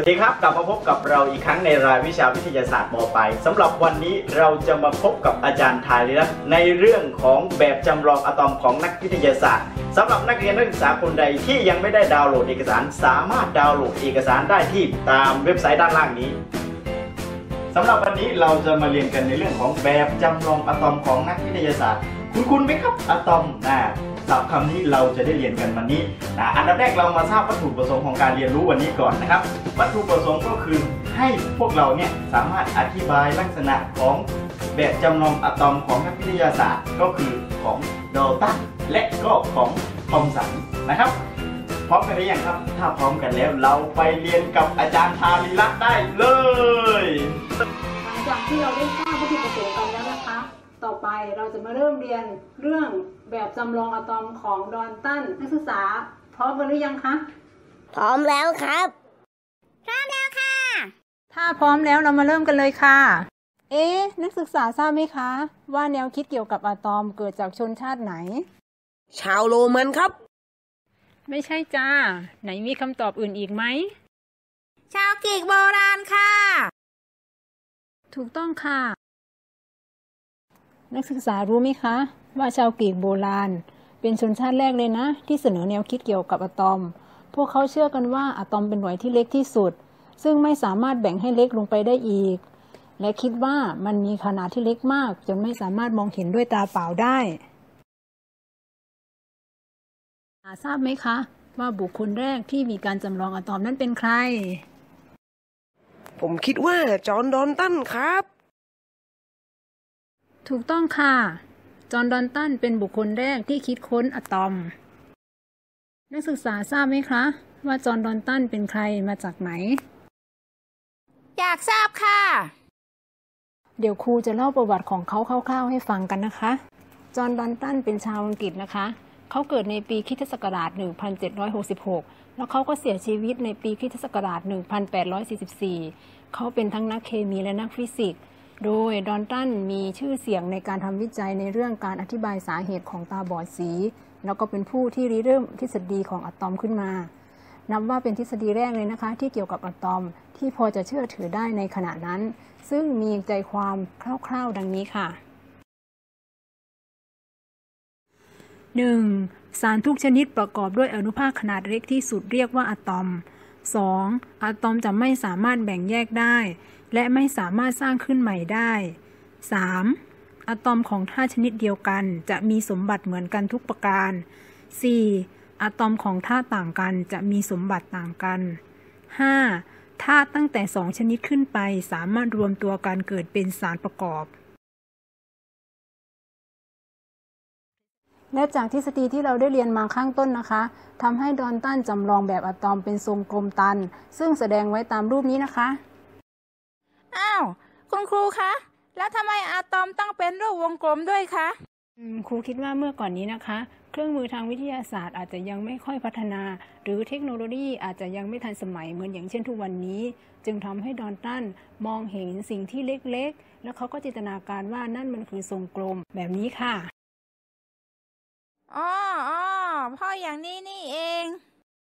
วัสดีครับ กลับมาพบกับเราอีกครั้งในรายวิชาวิทยาศาสตร์มปลายสำหรับวันนี้เราจะมาพบกับอาจารย์ทาริรัตน์ในเรื่องของแบบจำลองอะตอมของนักวิทยาศาสตร์สำหรับนักเรียนนักศึกษาคนใดที่ยังไม่ได้ดาวน์โหลดเอกสาร สามารถดาวน์โหลดเอกสารได้ที่ตามเว็บไซต์ด้านล่างนี้สำหรับวันนี้เราจะมาเรียนกันในเรื่องของแบบจำลองอะตอมของนักวิทยาศาสตร์ คุณคุณไหมครับอะตอมนะ ศัพท์คำนี้เราจะได้เรียนกันวันนี้นะอันดับแรกเรามาทราบวัตถุประสงค์ของการเรียนรู้วันนี้ก่อนนะครับ วัตถุประสงค์ก็คือให้พวกเราเนี่ยสามารถอธิบายลักษณะของแบบจำลองอะตอมของนักวิทยาศาสตร์ ก็คือของดอลตันและก็ของทอมสันนะครับพร้อมกันหรือยังครับ ถ้าพร้อมกันแล้วเราไปเรียนกับอาจารย์ทาริรัตน์ได้เลยหลังจากที่เราได้ทราบวัตถุประสงค์กันแล้วนะคะ ต่อไปเราจะมาเริ่มเรียนเรื่อง แบบจำลองอะตอมของดอนตันนักศึกษา พร้อมกันหรือยังคะ พร้อมแล้วครับถ้าพร้อมแล้วเรามาเริ่มกันเลยค่ะ เอ๊ะนักศึกษาทราบไหมคะ ว่าแนวคิดเกี่ยวกับอะตอมเกิดจากชนชาติไหน ชาวโรมันครับ ไม่ใช่จ้า ไหนมีคำตอบอื่นอีกไหม ชาวกรีกโบราณค่ะ ถูกต้องค่ะ นักศึกษารู้ไหมคะ ว่าชาวกรีกโบราณ เป็นชนชาติแรกเลยนะ ที่เสนอแนวคิดเกี่ยวกับอะตอม พวกเขาเชื่อกันว่าอะตอมเป็นหน่วยที่เล็กที่สุด ซึ่งไม่สามารถแบ่งให้เล็กลงไปได้อีก และคิดว่ามันมีขนาดที่เล็กมาก จนไม่สามารถมองเห็นด้วยตาเปล่าได้อ่าทราบไหมคะว่าบุคคลแรกที่มีการจำลองอะตอมนั้นเป็นใคร ผมคิดว่าจอห์นดอนตันครับ ถูกต้องค่ะ จอห์นดอนตันเป็นบุคคลแรกที่คิดค้นอะตอม นักศึกษาทราบไหมคะ ว่าจอห์นดอนตันเป็นใครมาจากไหน อยากทราบค่ะ เดี๋ยวครูจะเล่าประวัติของเขาคร่าวๆให้ฟังกันนะคะ จอห์นดอนตันเป็นชาวอังกฤษนะคะ เขาเกิดในปีคริสตศักราช 1766 แล้วเขาก็เสียชีวิตในปีคริสตศักราช 1844 เขาเป็นทั้งนักเคมีและนักฟิสิกส์ โดยดอนตันมีชื่อเสียงในการทำวิจัยในเรื่องการอธิบายสาเหตุของตาบอดสี แล้วก็เป็นผู้ที่ริเริ่มทฤษฎีของอะตอมขึ้นมา นับว่าเป็นทฤษฎีแรกเลยนะคะ ที่เกี่ยวกับอะตอมที่พอจะเชื่อถือได้ในขณะนั้น ซึ่งมีใจความคร่าวๆดังนี้ค่ะ 1. สารทุกชนิดประกอบด้วยอนุภาคขนาดเล็กที่สุดเรียกว่าอะตอม 2. อะตอมจะไม่สามารถแบ่งแยกได้ และไม่สามารถสร้างขึ้นใหม่ได้ 3. อะตอมของธาตุชนิดเดียวกัน จะมีสมบัติเหมือนกันทุกประการ 4. อะตอมของธาตุต่างกันจะมีสมบัติต่างกัน 5. ธาตุตั้งแต่สองชนิดขึ้นไปสามารถรวมตัวกันเกิดเป็นสารประกอบ และจากทฤษฎีที่เราได้เรียนมาข้างต้นนะคะทำให้ดอนตันจำลองแบบอะตอมเป็นทรงกลมตัน ซึ่งแสดงไว้ตามรูปนี้นะคะ คุณครูคะ แล้วทำไมอะตอมต้องเป็นรูปวงกลมด้วยคะอืมครูคิดว่าเมื่อก่อนนี้นะคะ เครื่องมือทางวิทยาศาสตร์อาจจะยังไม่ค่อยพัฒนา หรือเทคโนโลยีอาจจะยังไม่ทันสมัยเหมือนอย่างเช่นทุกวันนี้ จึงทำให้ดอนตันมองเห็นสิ่งที่เล็กๆ แล้วเขาก็จินตนาการว่านั่นมันคือทรงกลมแบบนี้ค่ะอ๋ออ๋อพ่ออย่างนี้นี่เอง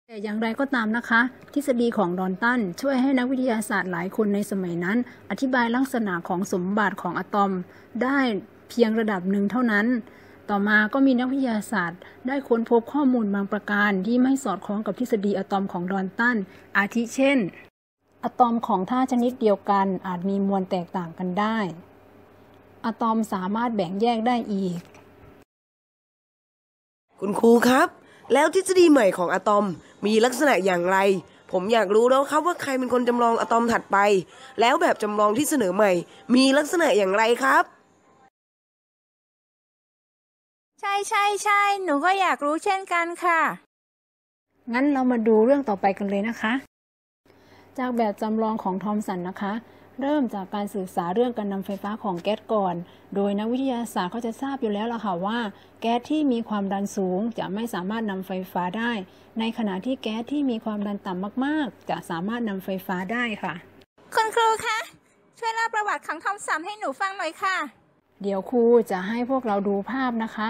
แต่อย่างไรก็ตามนะคะ ทฤษฎีของดอนตันช่วยให้นักวิทยาศาสตร์หลายคนในสมัยนั้น อธิบายลักษณะของสมบัติของอะตอมได้เพียงระดับหนึ่งเท่านั้น ต่อมาก็มีนักวิทยาศาสตร์ ได้ค้นพบข้อมูลบางประการที่ไม่สอดคล้องกับทฤษฎีอะตอมของดอนตัน อาทิเช่น อะตอมของธาตุชนิดเดียวกันอาจมีมวลแตกต่างกันได้ อะตอมสามารถแบ่งแยกได้อีก คุณครูครับ แล้วทฤษฎีใหม่ของอะตอมมีลักษณะอย่างไร ผมอยากรู้แล้วครับว่าใครเป็นคนจำลองอะตอมถัดไป แล้วแบบจำลองที่เสนอใหม่ มีลักษณะอย่างไรครับ ใช่ใช่ใช่หนูก็อยากรู้เช่นกันค่ะ งั้นเรามาดูเรื่องต่อไปกันเลยนะคะ จากแบบจำลองของทอมสันนะคะ เริ่มจากการศึกษาเรื่องการนำไฟฟ้าของแก๊สก่อน โดยนักวิทยาศาสตร์เขาจะทราบอยู่แล้วล่ะค่ะว่า แก๊สที่มีความดันสูงจะไม่สามารถนำไฟฟ้าได้ ในขณะที่แก๊สที่มีความดันต่ำมาก ๆ จะสามารถนำไฟฟ้าได้ค่ะ คุณครูคะ ช่วยเล่าประวัติของทอมสันให้หนูฟังหน่อยค่ะ เดี๋ยวครูจะให้พวกเราดูภาพนะคะ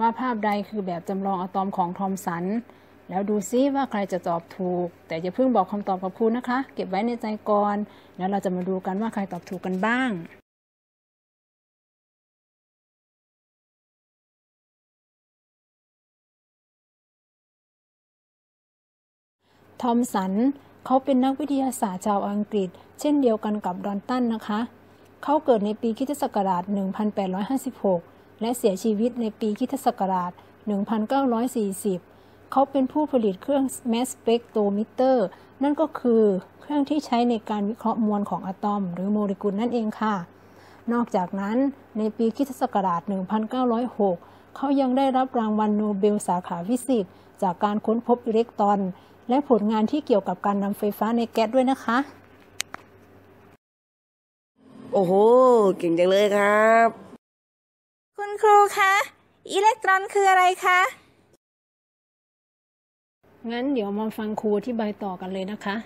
ว่าภาพใดคือแบบจำลองอะตอมของทอมสัน แล้วดูซิว่าใครจะตอบถูก แต่อย่าเพิ่งบอกคำตอบกับครูนะคะ เก็บไว้ในใจก่อน แล้วเราจะมาดูกันว่าใครตอบถูกกันบ้างทอมสันเขาเป็นนักวิทยาศาสตร์ชาวอังกฤษ เช่นเดียวกันกับดอนตันนะคะ เขาเกิดในปีคริสตศักราช 1856 และเสียชีวิตในปีคริสตศักราช 1940 เขาเป็นผู้ผลิตเครื่อง mass spectrometer นั่นก็คือเครื่องที่ใช้ในการวิเคราะห์มวลของอะตอม หรือโมเลกุลนั่นเองค่ะ นอกจากนั้นในปีคริสตศักราช 1906 เขายังได้รับรางวัลโนเบลสาขาฟิสิกส์จากการค้นพบอิเล็กตรอน และผลงานที่เกี่ยวกับการนำไฟฟ้าในแก๊สด้วยนะคะ โอ้โห เก่งจังเลยครับ คุณครูคะ อิเล็กตรอนคืออะไรคะ งั้นเดี๋ยวมาฟังครูอธิบายต่อกันเลยนะคะ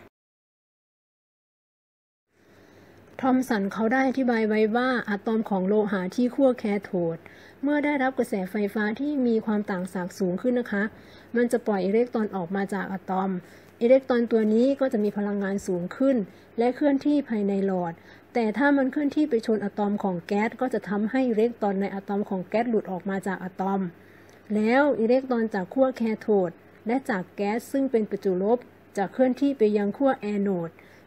ทอมสันเขาได้อธิบายไว้ว่าอะตอมของโลหะที่ขั้วแคโทด เมื่อได้รับกระแสไฟฟ้าที่มีความต่างศักย์สูงขึ้นนะคะ มันจะปล่อยอิเล็กตรอนออกมาจากอะตอม อิเล็กตรอนตัวนี้ก็จะมีพลังงานสูงขึ้น และเคลื่อนที่ภายในหลอด แต่ถ้ามันเคลื่อนที่ไปชนอะตอมของแก๊สก็จะทำให้อิเล็กตรอนในอะตอมของแก๊สหลุดออกมาจากอะตอม แล้วอิเล็กตรอนจากขั้วแคโทด และจากแก๊สซึ่งเป็นประจุลบจะเคลื่อนที่ไปยังขั้วแอนโด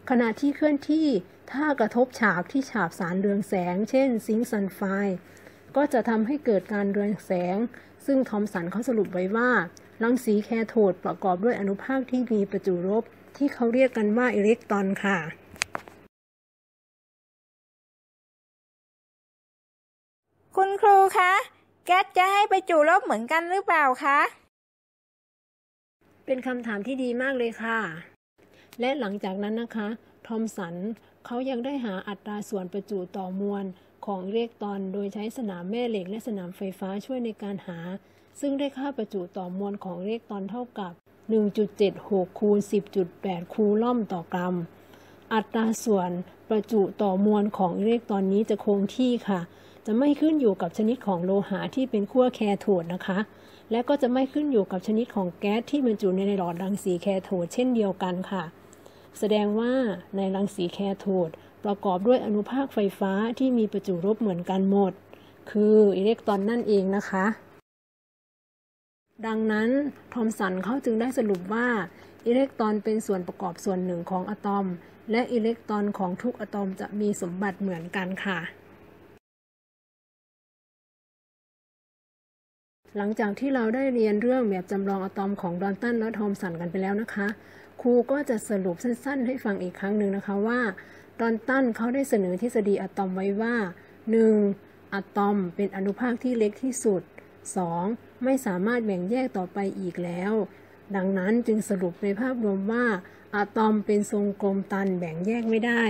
ขณะที่เคลื่อนที่ถ้ากระทบฉากที่ฉาบสารเรืองแสง เช่น ซิงค์ซัลไฟด์ก็จะทำให้เกิดการเรืองแสง ซึ่งทอมสันเขาสรุปไว้ว่า รังสีแคโทดประกอบด้วยอนุภาคที่มีประจุลบ ที่เขาเรียกกันว่าอิเล็กตรอนค่ะคุณครูคะ แก๊สจะให้ไปจุลบเหมือนกันหรือเปล่าคะ เป็นคำถามที่ดีมากเลยค่ะ และหลังจากนั้นนะคะ ทอมสันเขายังได้หาอัตราส่วนประจุต่อมวลของอิเล็กตรอน โดยใช้สนามแม่เหล็กและสนามไฟฟ้าช่วยในการหา ซึ่งได้ค่าประจุต่อมวลของอิเล็กตรอนเท่ากับ 1.76 คูณ 10.8 คูลอมต่อกรัม อัตราส่วนประจุต่อมวลของอิเล็กตรอนนี้จะคงที่ค่ะ จะไม่ขึ้นอยู่กับชนิดของโลหะที่เป็นขั้วแคโทดนะคะ และก็จะไม่ขึ้นอยู่กับชนิดของแก๊สที่บรรจุในหลอดรังสีแคโทดเช่นเดียวกันค่ะ แสดงว่าในรังสีแคโทดประกอบด้วยอนุภาคไฟฟ้าที่มีประจุลบเหมือนกันหมด คืออิเล็กตรอนนั่นเองนะคะ ดังนั้นทอมสันเขาจึงได้สรุปว่าอิเล็กตรอนเป็นส่วนประกอบส่วนหนึ่งของอะตอม และอิเล็กตรอนของทุกอะตอมจะมีสมบัติเหมือนกันค่ะ หลังจากที่เราได้เรียนเรื่องแบบจำลองอะตอมของดอนตันและทอมสันกันไปแล้วนะคะ ครูก็จะสรุปสั้นๆ ให้ฟังอีกครั้งหนึ่งนะคะว่าดอนตันเขาได้เสนอทฤษฎีอะตอมไว้ว่า 1. อะตอมเป็นอนุภาคที่เล็กที่สุด 2. ไม่สามารถแบ่งแยกต่อไปอีกแล้ว ดังนั้นจึงสรุปในภาพรวมว่าอะตอมเป็นทรงกลมตันแบ่งแยกไม่ได้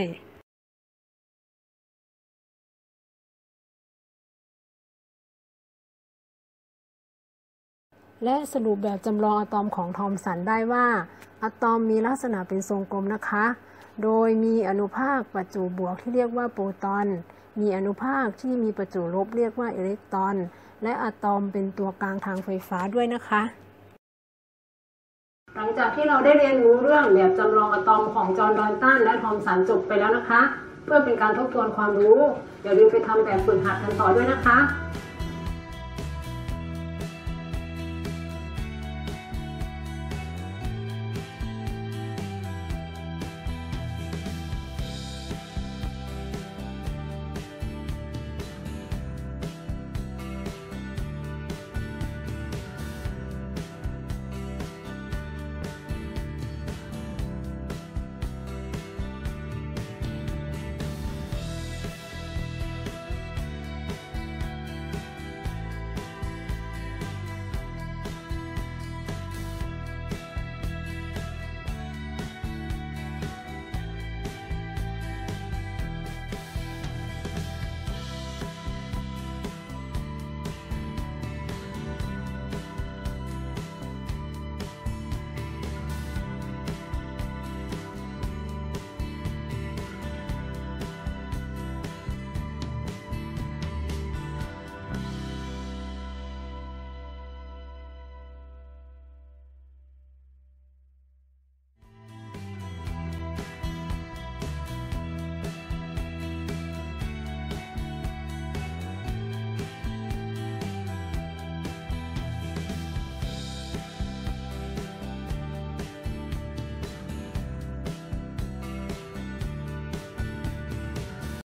และสรุปแบบจำลองอะตอมของทอมสันได้ว่า อะตอมมีลักษณะเป็นทรงกลมนะคะ โดยมีอนุภาคประจุบวกที่เรียกว่าโปรตอน มีอนุภาคที่มีประจุลบเรียกว่าอิเล็กตรอน และอะตอมเป็นตัวกลางทางไฟฟ้าด้วยนะคะ หลังจากที่เราได้เรียนรู้เรื่องแบบจำลองอะตอมของจอห์นดอนตันและทอมสันจบไปแล้วนะคะ เพื่อเป็นการทบทวนความรู้อย่าลืมไปทำแบบฝึกหัดกันต่อด้วยนะคะ